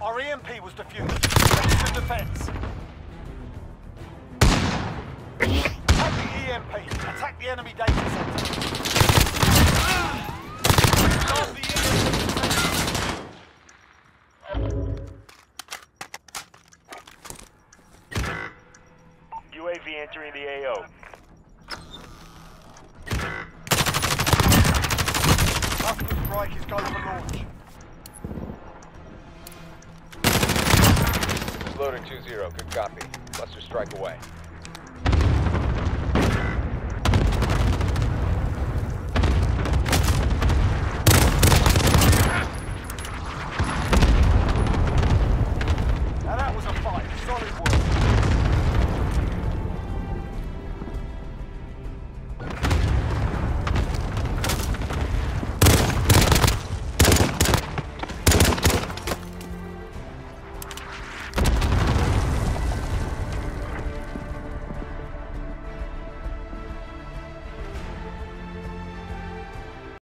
Our EMP was defused. Ready for defense. Attack the EMP. Attack the enemy data center. UAV entering the AO. Go for launch. Loading 2-0, good copy. Cluster strike away.